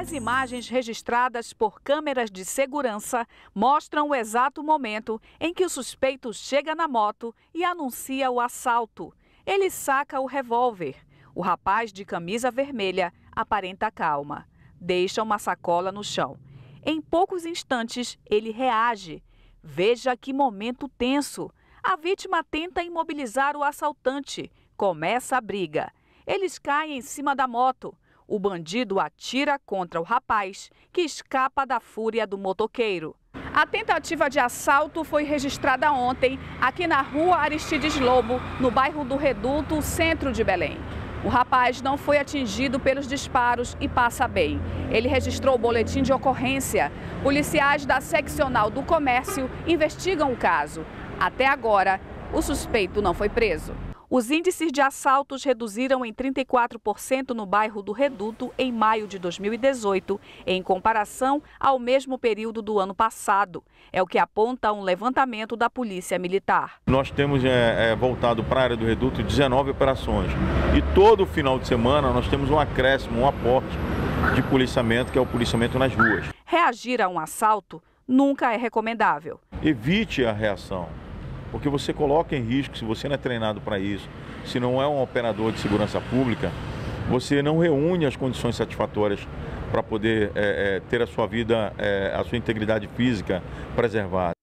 As imagens registradas por câmeras de segurança mostram o exato momento em que o suspeito chega na moto e anuncia o assalto. Ele saca o revólver. O rapaz de camisa vermelha aparenta calma. Deixa uma sacola no chão. Em poucos instantes, ele reage. Veja que momento tenso. A vítima tenta imobilizar o assaltante. Começa a briga. Eles caem em cima da moto. O bandido atira contra o rapaz, que escapa da fúria do motoqueiro. A tentativa de assalto foi registrada ontem aqui na rua Aristides Lobo, no bairro do Reduto, centro de Belém. O rapaz não foi atingido pelos disparos e passa bem. Ele registrou o boletim de ocorrência. Policiais da seccional do comércio investigam o caso. Até agora, o suspeito não foi preso. Os índices de assaltos reduziram em 34% no bairro do Reduto em maio de 2018, em comparação ao mesmo período do ano passado. É o que aponta um levantamento da Polícia Militar. Nós temos é, é, voltado para a área do Reduto 19 operações. E todo final de semana nós temos um acréscimo, um aporte de policiamento, que é o policiamento nas ruas. Reagir a um assalto nunca é recomendável. Evite a reação porque você coloca em risco, se você não é treinado para isso, se não é um operador de segurança pública, você não reúne as condições satisfatórias para poder é, é, ter a sua vida, é, a sua integridade física preservada.